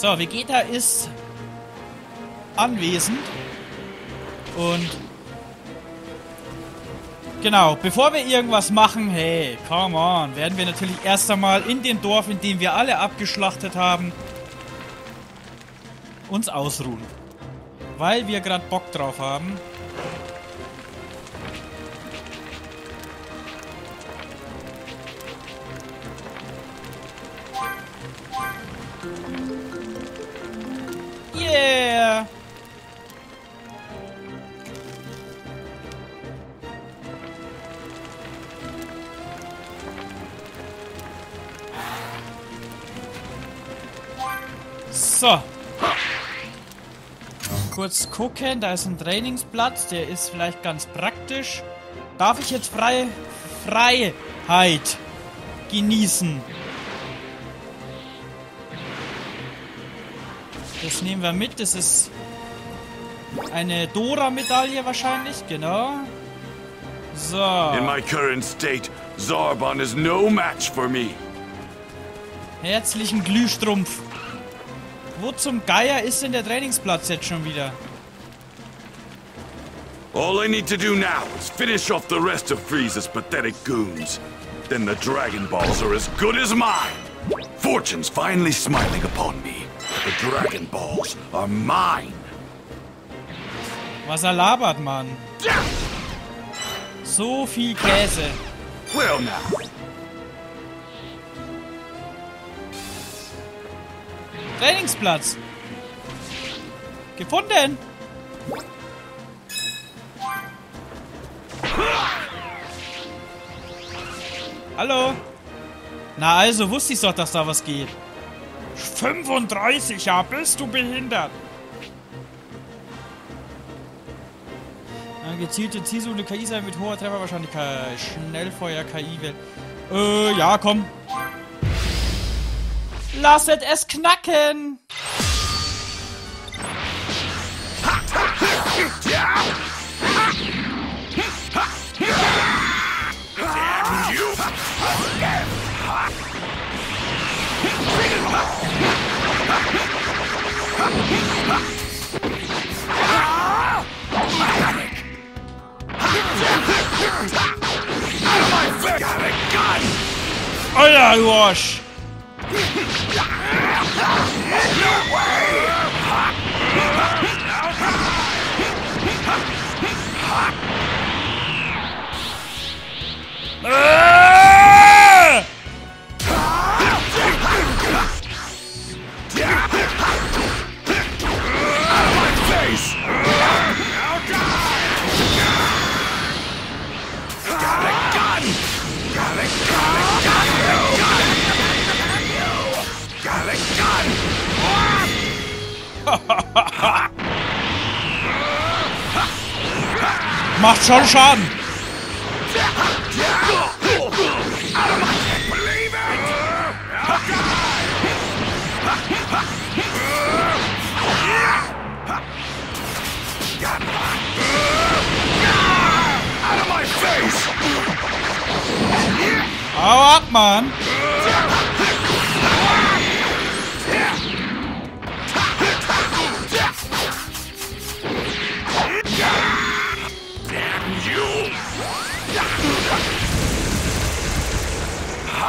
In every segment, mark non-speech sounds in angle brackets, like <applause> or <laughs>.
So, Vegeta ist anwesend. Und genau, bevor wir irgendwas machen, hey, come on, werden wir natürlich erst einmal in dem Dorf, in dem wir alle abgeschlachtet haben, uns ausruhen. Weil wir gerade Bock drauf haben. Yeah! So. Kurz gucken, da ist ein Trainingsplatz, der ist vielleicht ganz praktisch. Darf ich jetzt frei, Freiheit genießen? Das nehmen wir mit, das ist eine Dora-Medaille wahrscheinlich, genau. So. In my current state, Zarbon is no match for me. Herzlichen Glühstrumpf. Wo zum Geier ist denn der Trainingsplatz jetzt schon wieder? All I need to do now is finish off the rest of Frieza's pathetic goons. Then the Dragon Balls are as good as mine. Fortune's finally smiling upon me. The Dragon Balls are mine. Was er labert, Mann. So viel Käse. Well now, Trainingsplatz. Gefunden. Hallo? Na also, wusste ich doch, dass da was geht. 35, ja, bist du behindert? Eine gezielte Zielsuche KI sein mit hoher Trefferwahrscheinlichkeit. Schnellfeuer KI wird. Äh, ja, komm. Lasset es knacken! Out of my face! Got a gun! Alarmwash! No way! Ah! Schon Schaden! Hau ab, Mann!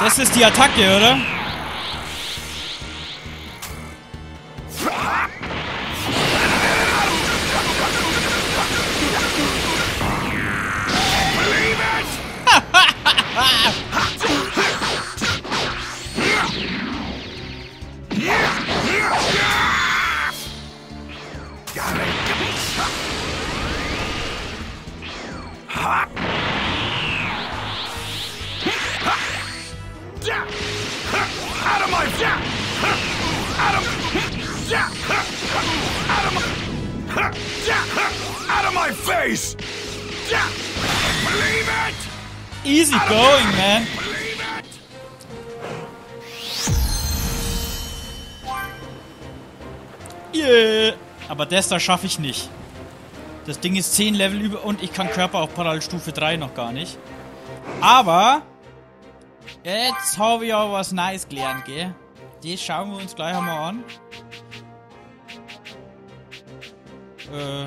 Das ist die Attacke, oder? Das da schaffe ich nicht. Das Ding ist 10 Level über und ich kann Körper auf Parallelstufe 3 noch gar nicht. Aber jetzt habe ich auch was Nice gelernt, gell? Die schauen wir uns gleich einmal an. Äh.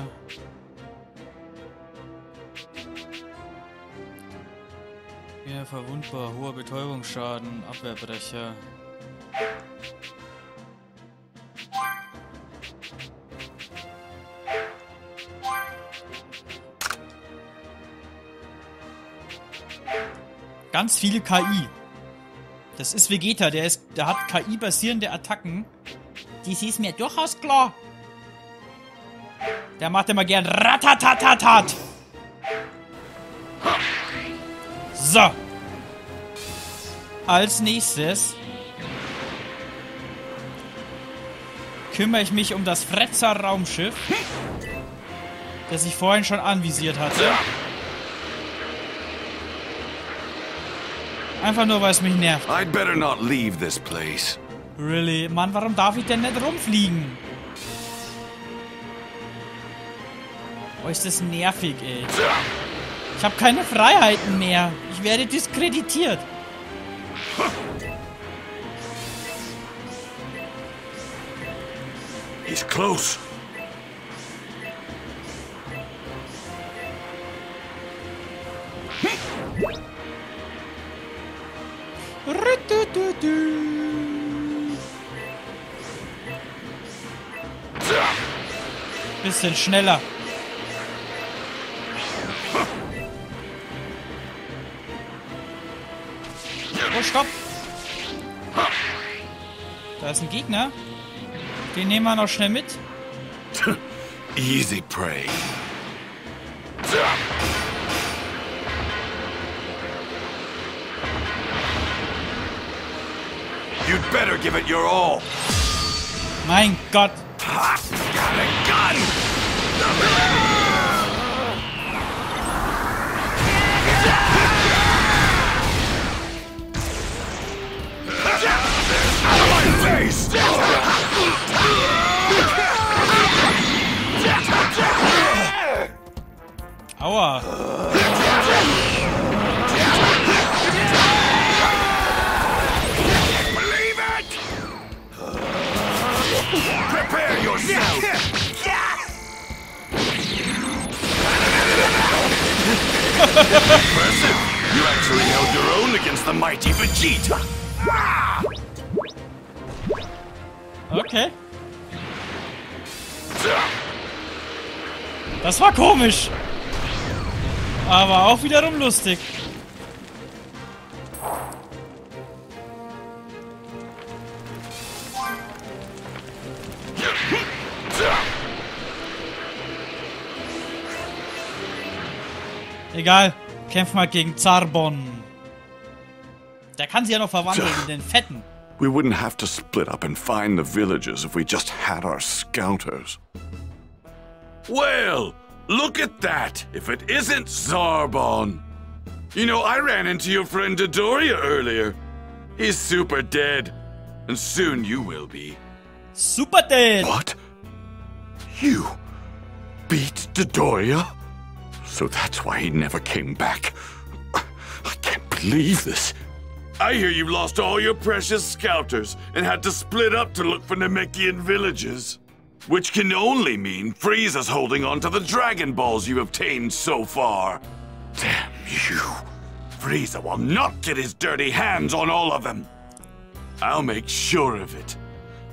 Ja, verwundbar, hoher Betäubungsschaden, Abwehrbrecher. Ganz viel KI. Das ist Vegeta, der, ist, der hat KI-basierende Attacken. Dies ist mir durchaus klar. Der macht immer gern Ratatatatat. So. Als nächstes kümmere ich mich um das Fretzer Raumschiff, das ich vorhin schon anvisiert hatte. Einfach nur, weil es mich nervt. I'd better not leave this place. Really? Mann, warum darf ich denn nicht rumfliegen? Oh, ist das nervig, ey. Ich habe keine Freiheiten mehr. Ich werde diskreditiert. He's close. Bisschen schneller. Oh, stopp. Da ist ein Gegner. Den nehmen wir noch schnell mit. <laughs> Easy prey. You'd better give it your all. Mein Gott. Ha! Got a gun! Stop it! Komisch. Aber auch wiederum lustig. Egal. Kämpf mal gegen Zarbon. Der kann sich ja noch verwandeln in den Fetten. We wouldn't have to split up and find the villagers if we just had our scouters. Well, look at that! If it isn't Zarbon! You know, I ran into your friend Dodoria earlier. He's super dead. And soon you will be. Super dead. What? You beat Dodoria? So that's why he never came back. I can't believe this. I hear you lost all your precious scouters and had to split up to look for Namekian villages. Which can only mean Frieza's holding on to the Dragon Balls you've obtained so far. Damn you. Frieza will not get his dirty hands on all of them. I'll make sure of it.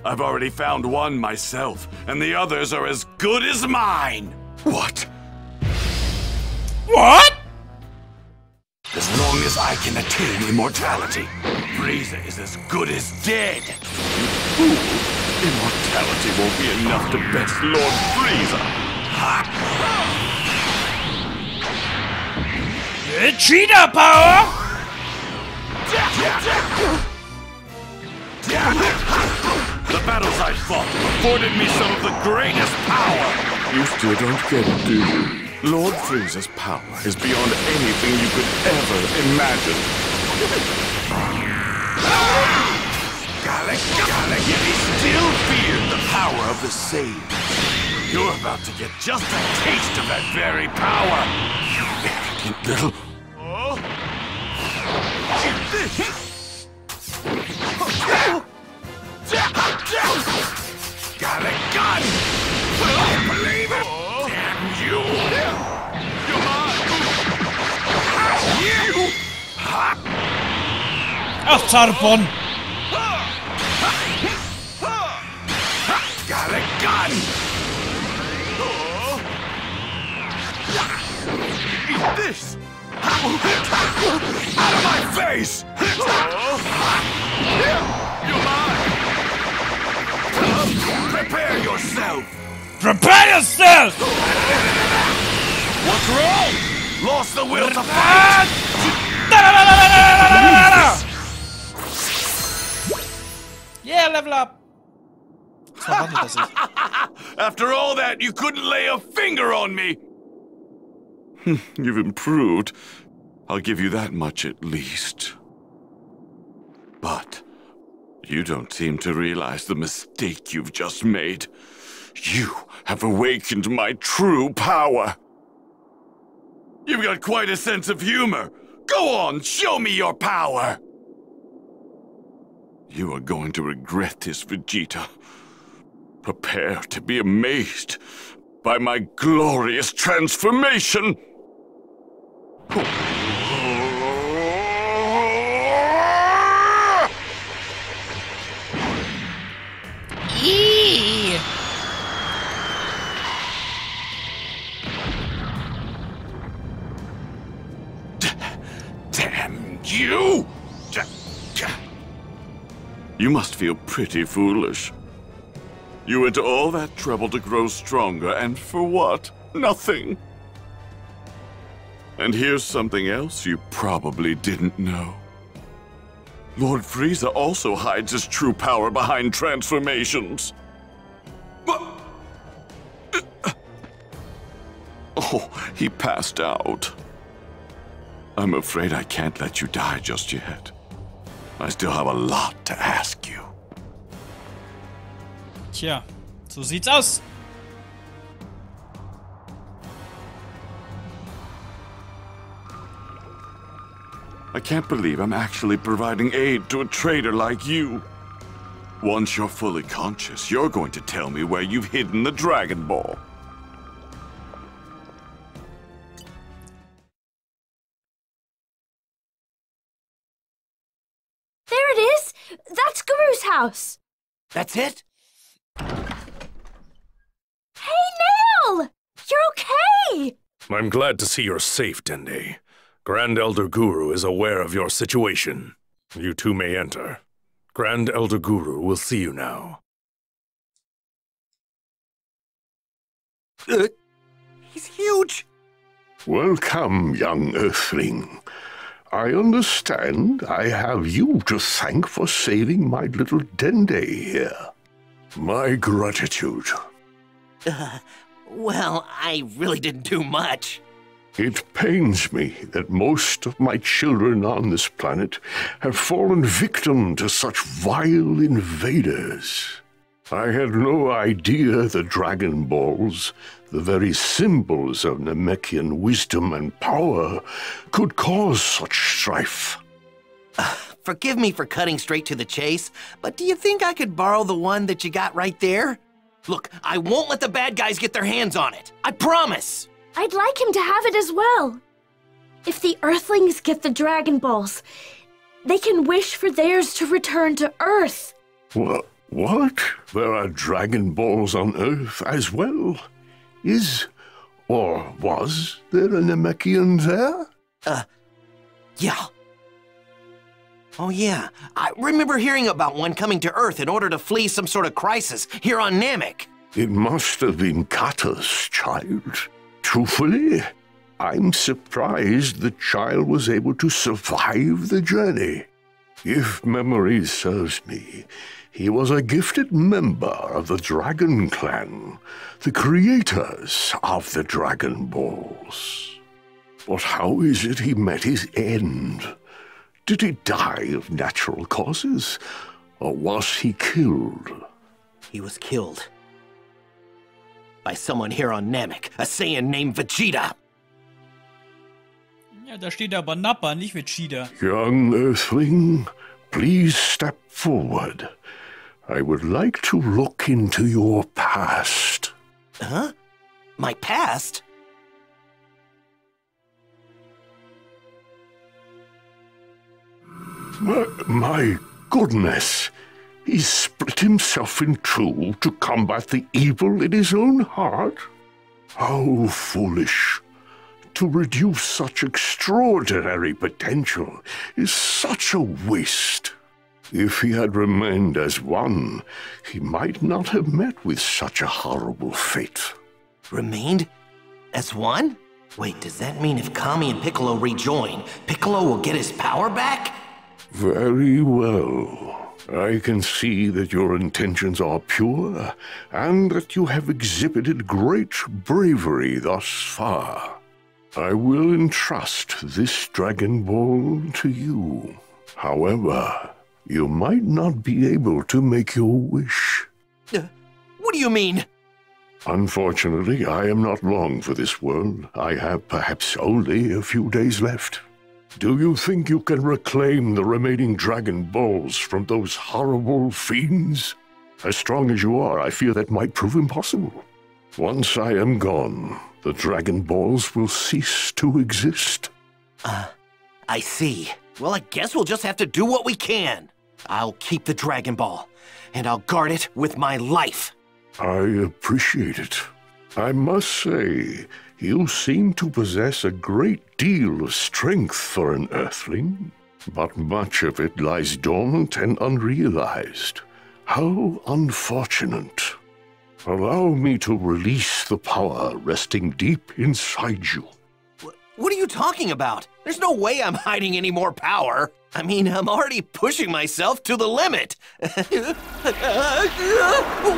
I've already found one myself, and the others are as good as mine. What? What? As long as I can attain immortality, Frieza is as good as dead. You fool! Immortality won't be enough to best Lord Frieza. Äh, eh, Cheetah Power? The battles I fought afforded me some of the greatest power. You still don't get it, do you? Lord Frieza's power is beyond anything you could ever imagine. Gallic, Gallic, yet he still feared the power of the Sage. You're about to get just a taste of that very power. You arrogant little... gun! I believe it! Damn you! You're mine! You! Ach, Zarbon! Got this! Out of my face! You're mine! Prepare yourself! Prepare yourself! What's wrong? Lost the will to fight! Yeah, level up! Was verwandelt er sich? After all that, you couldn't lay a finger on me! <laughs> You've improved. I'll give you that much at least. But you don't seem to realize the mistake you've just made. You have awakened my true power. You've got quite a sense of humor. Go on, show me your power. You are going to regret this, Vegeta. Prepare to be amazed by my glorious transformation. Damn you! You must feel pretty foolish. You went to all that trouble to grow stronger, and for what? Nothing. And here's something else you probably didn't know. Lord Frieza also hides his true power behind transformations. But- uh, Oh, he passed out. I'm afraid I can't let you die just yet. I still have a lot to ask you. Tja, so sieht's aus. I can't believe I'm actually providing aid to a traitor like you. Once you're fully conscious, you're going to tell me where you've hidden the Dragon Ball. There it is! That's Guru's house! That's it? Hey, Nail! You're okay! I'm glad to see you're safe, Dende. Grand Elder Guru is aware of your situation. You two may enter. Grand Elder Guru will see you now. Uh, he's huge. Welcome, young Earthling. I understand I have you to thank for saving my little Dende here. My gratitude. <laughs> Well, I really didn't do much. It pains me that most of my children on this planet have fallen victim to such vile invaders. I had no idea the Dragon Balls, the very symbols of Namekian wisdom and power, could cause such strife. <sighs> Forgive me for cutting straight to the chase, but do you think I could borrow the one that you got right there? Look, I won't let the bad guys get their hands on it. I promise. I'd like him to have it as well. If the Earthlings get the Dragon Balls, they can wish for theirs to return to Earth. What? What? There are Dragon Balls on Earth as well? Is, or was there a Namekian there? Uh, yeah. Oh, yeah. I remember hearing about one coming to Earth in order to flee some sort of crisis here on Namek. It must have been Kata's child. Truthfully, I'm surprised the child was able to survive the journey. If memory serves me, he was a gifted member of the Dragon Clan, the creators of the Dragon Balls. But how is it he met his end? Did he die of natural causes, or was he killed? He was killed. By someone here on Namek, a Saiyan named Vegeta. Ja, da steht aber Nappa, nicht Vegeta. Young Earthling, please step forward. I would like to look into your past. Huh? My past? My, my goodness. He split himself in two to combat the evil in his own heart? How foolish. To reduce such extraordinary potential is such a waste. If he had remained as one, he might not have met with such a horrible fate. Remained as one? Wait, does that mean if Kami and Piccolo rejoin, Piccolo will get his power back? Very well. I can see that your intentions are pure, and that you have exhibited great bravery thus far. I will entrust this Dragon Ball to you. However, you might not be able to make your wish. Uh, what do you mean? Unfortunately, I am not long for this world. I have perhaps only a few days left. Do you think you can reclaim the remaining Dragon Balls from those horrible fiends? As strong as you are, I fear that might prove impossible. Once I am gone, the Dragon Balls will cease to exist. Uh, I see. Well, I guess we'll just have to do what we can. I'll keep the Dragon Ball, and I'll guard it with my life. I appreciate it. I must say, you seem to possess a great deal of strength for an Earthling, but much of it lies dormant and unrealized. How unfortunate. Allow me to release the power resting deep inside you. What are you talking about? There's no way I'm hiding any more power. I mean, I'm already pushing myself to the limit. <laughs>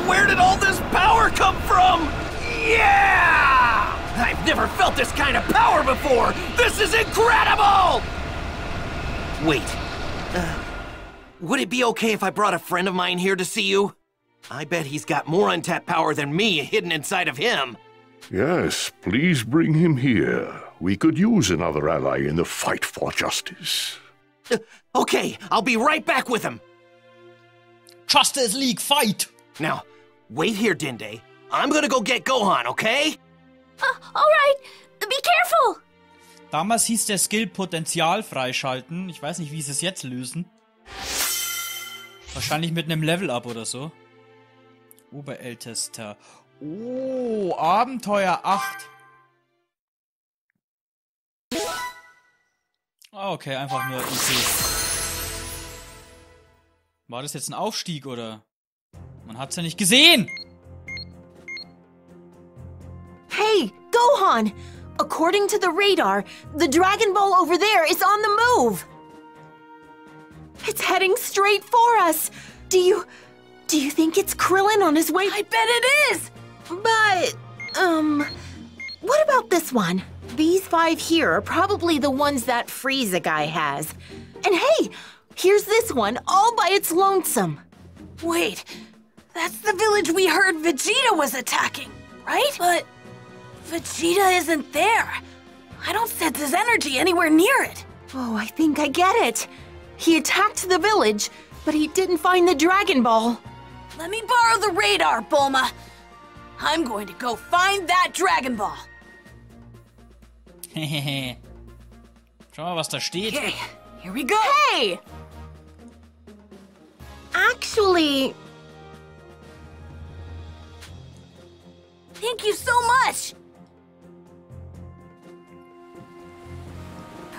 Where did all this power come from? Yeah! I've never felt this kind of power before! This is incredible! Wait. Uh, would it be okay if I brought a friend of mine here to see you? I bet he's got more untapped power than me hidden inside of him. Yes, please bring him here. We could use another ally in the fight for justice. Uh, <laughs> okay, I'll be right back with him. Justice League fight! Now, wait here, Dende. I'm gonna go get Gohan, okay? Uh, alright, be careful! Damals hieß der Skill Potenzial freischalten. Ich weiß nicht, wie sie es jetzt lösen. Wahrscheinlich mit einem Level-Up oder so. Oberältester. Oh, Abenteuer 8. Ah, okay, einfach nur easy. War das jetzt ein Aufstieg, oder? Man hat's ja nicht gesehen! Hey, Gohan! According to the radar, the Dragon Ball over there is on the move! It's heading straight for us! Do you... do you think it's Krillin on his way? I bet it is! But, um... What about this one? These five here are probably the ones that Frieza guy has. And hey, here's this one all by its lonesome. Wait, that's the village we heard Vegeta was attacking, right? But Vegeta isn't there. I don't sense his energy anywhere near it. Oh, I think I get it. He attacked the village, but he didn't find the Dragon Ball. Let me borrow the radar, Bulma. I'm going to go find that Dragon Ball. Hehehe. <laughs> Schau mal, was da steht. Okay, here we go. Hey! Actually, Thank you so much.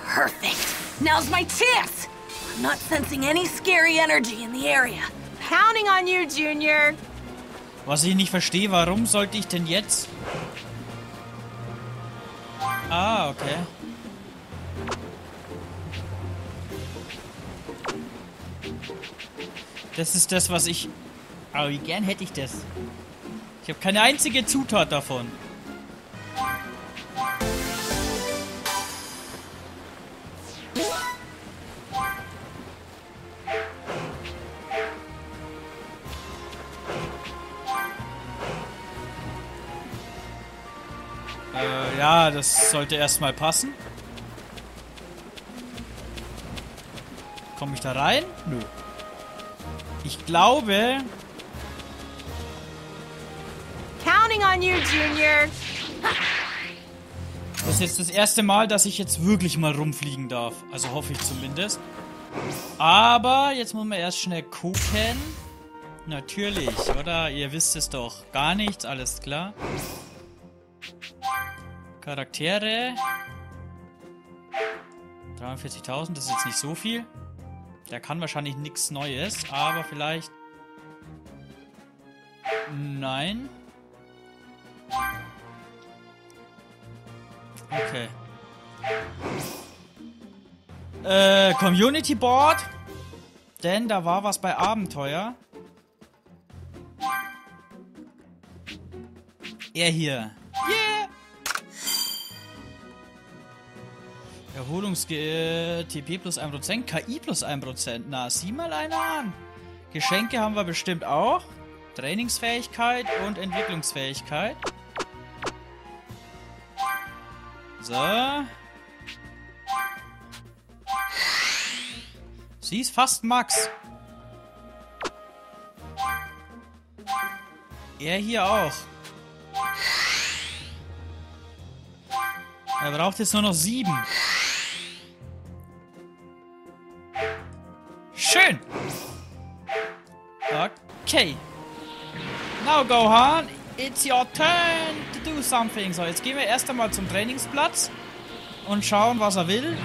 Perfect. Now's my chance. I'm not sensing any scary energy in the area. counting on you, Junior. Was ich nicht verstehe, warum sollte ich denn jetzt... Ah, okay. Das ist das, was ich... Aber wie gern hätte ich das? Ich habe keine einzige Zutat davon. Das sollte erstmal passen. Komme ich da rein? Nö. Ich glaube... Counting on you, Junior. Das ist jetzt das erste Mal, dass ich jetzt wirklich mal rumfliegen darf. Also hoffe ich zumindest. Aber jetzt muss man erst schnell gucken. Natürlich, oder? Ihr wisst es doch. Gar nichts, alles klar. Charaktere. 43.000, das ist jetzt nicht so viel. Der kann wahrscheinlich nichts Neues, aber vielleicht... Nein. Okay. Äh, Community Board. Denn da war was bei Abenteuer. Er hier. Erholungs äh, TP plus 1%, KI plus 1%. Na, sieh mal einer an. Geschenke haben wir bestimmt auch. Trainingsfähigkeit und Entwicklungsfähigkeit. So. Sie ist fast Max. Er hier auch. Er braucht jetzt nur noch sieben. Okay. Now, Gohan, it's your turn to do something. So, jetzt gehen wir erst einmal zum Trainingsplatz und schauen, was er will.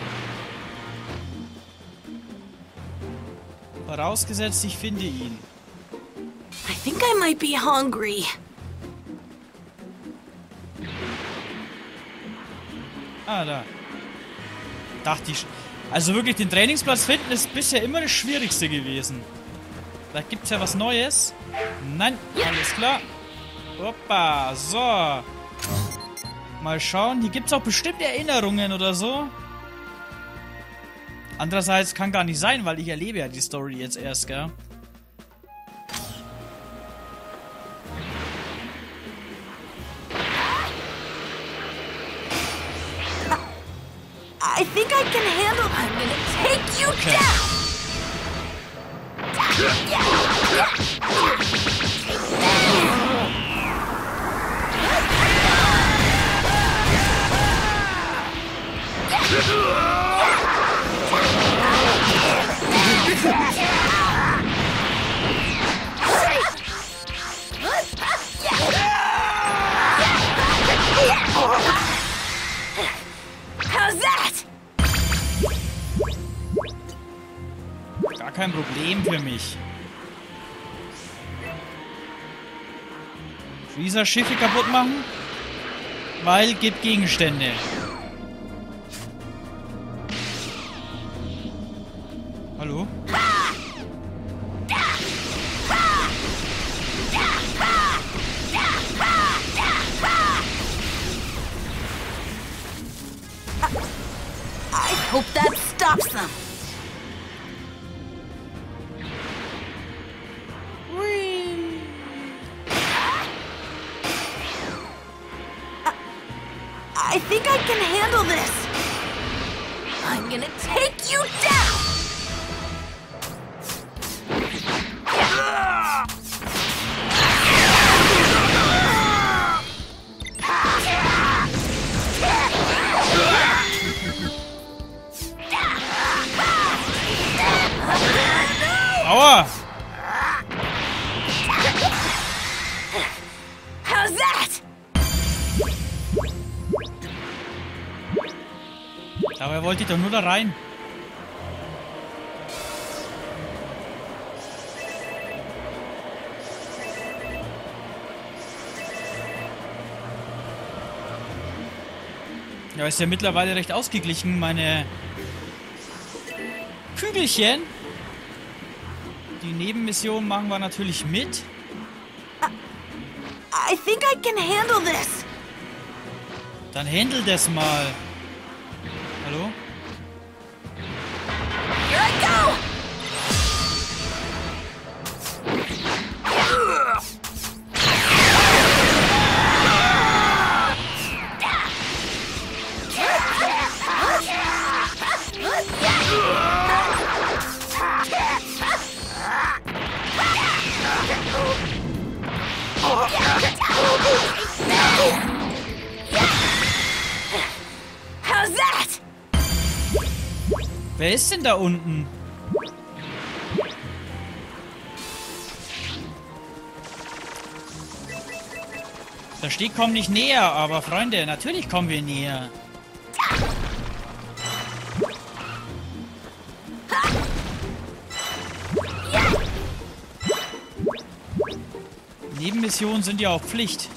Vorausgesetzt, ich finde ihn. I think I might be hungry. Ah, da. Dachte ich. Also wirklich, den Trainingsplatz finden ist bisher immer das Schwierigste gewesen. Da gibt's ja was Neues. Nein, alles klar. Hoppa, so. Mal schauen. Hier gibt's auch bestimmt Erinnerungen oder so. Andererseits kann gar nicht sein, weil ich erlebe ja die Story jetzt erst, gell? I think I can handle. I'm gonna take you Okay. down. Oh! Kein Problem für mich. Freezer Schiffe kaputt machen? Weil gibt Gegenstände. Hallo? Hope that stops them. I can handle this. I'm gonna take you down. Aua! Wollte ich doch nur da rein. Ja, ist ja mittlerweile recht ausgeglichen, meine Kügelchen. Die Nebenmission machen wir natürlich mit. I think I can handle this. Dann händel das mal. Hallo? Ist denn da unten? Da steht, komm nicht näher, aber Freunde, natürlich kommen wir näher. Nebenmissionen sind ja auch Pflicht.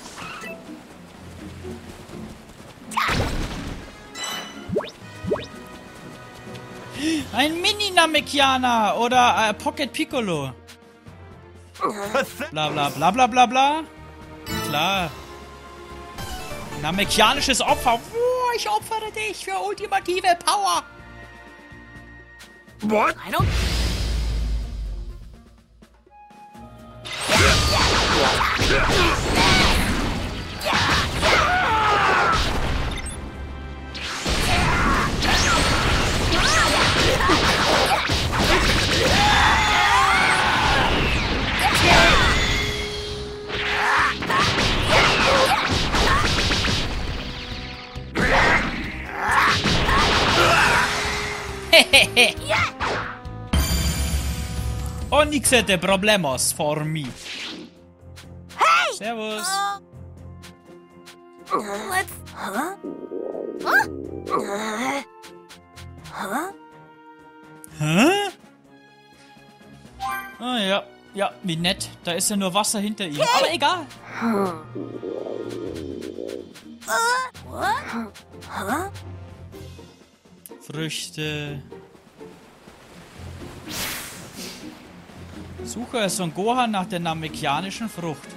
Ein Mini-Namekianer oder äh, Pocket Piccolo. Bla bla bla bla bla bla. Klar. Namekianisches Opfer. Oh, ich opfere dich für ultimative Power. What? I don't. Und nix de problemos for me. Hey! Servus. Uh, let's. Huh? Huh? Uh, huh? Hä? Ah ja, ja, wie nett. Da ist ja nur Wasser hinter ihm. Aber egal. Uh, what? Huh? Früchte. Suche Son Gohan nach der namekianischen Frucht.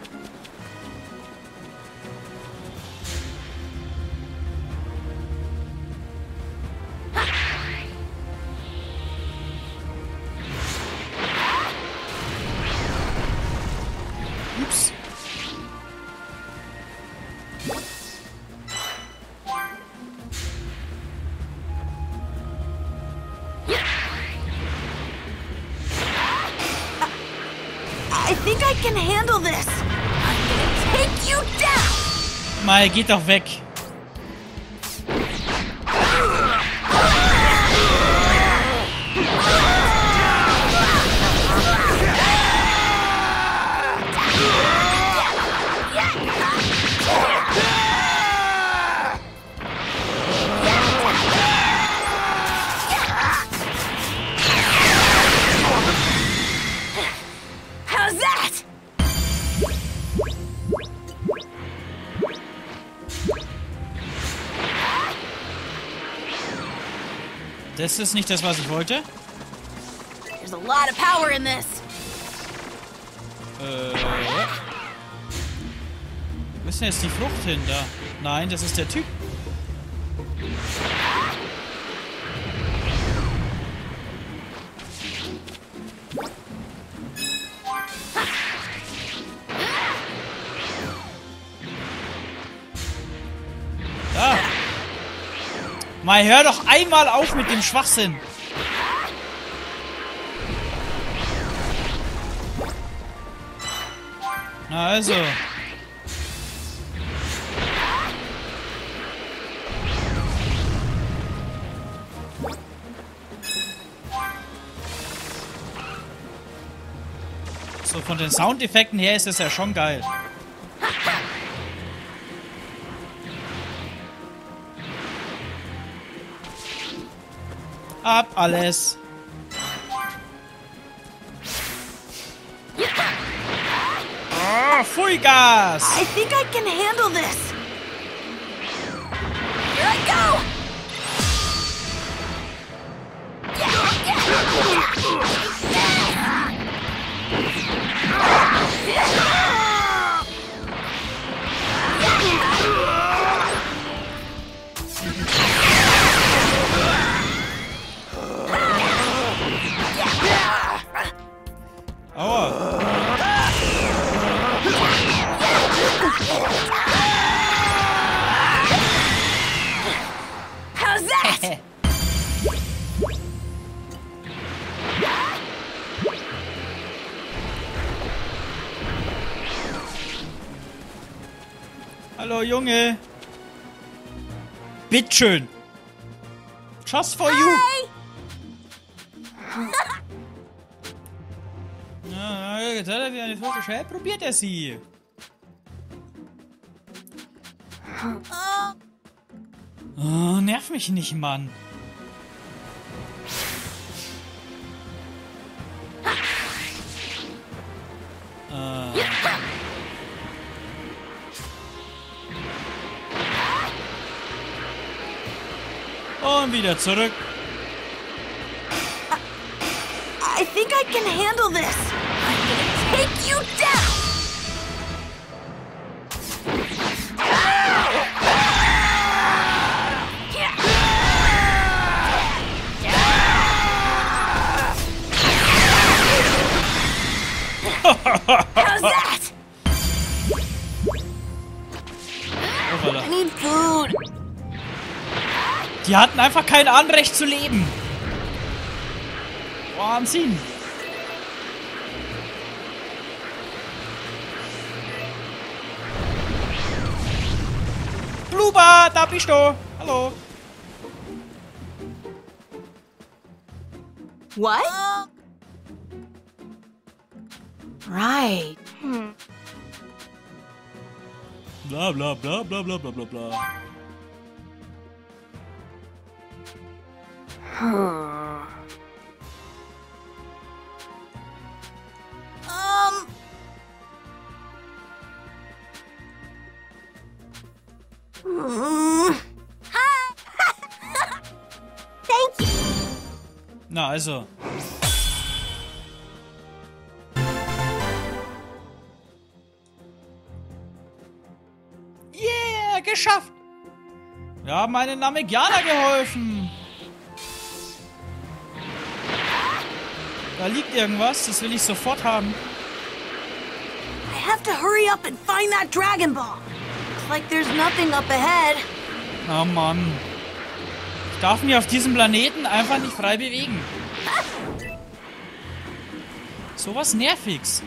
I think I can handle this. I'm gonna take you down. Mai, geht doch weg. Das ist nicht das, was ich wollte. There's a lot of power in this. Äh. Wo ist denn jetzt die Frucht hin? Da. Nein, das ist der Typ. Mal hör doch einmal auf mit dem Schwachsinn. Na also. So, von den Soundeffekten her ist es ja schon geil. Ab alles. Oh, Gas! I think I can handle this. Bitteschön. Just for you. Ja, <laughs> jetzt hat er wieder eine Flasche Schnell probiert er sie. Oh, nerv mich nicht, Mann. Äh. Wieder zurück. I think I can handle this. I'm gonna take you down. Die hatten einfach kein Anrecht zu leben. Wahnsinn. Bluba, da bist du. Hallo. What? Right. Bla bla bla bla bla bla bla bla. Um. Mm. Hi. Thank you. Na, also. Yeah, geschafft. Wir haben einen Namegianer geholfen. Da liegt irgendwas, das will ich sofort haben. I have to hurry up and find that Dragon Ball. Looks like there's nothing up ahead. Oh Mann. Ich darf mich auf diesem Planeten einfach nicht frei bewegen. <laughs> Sowas Nerviges.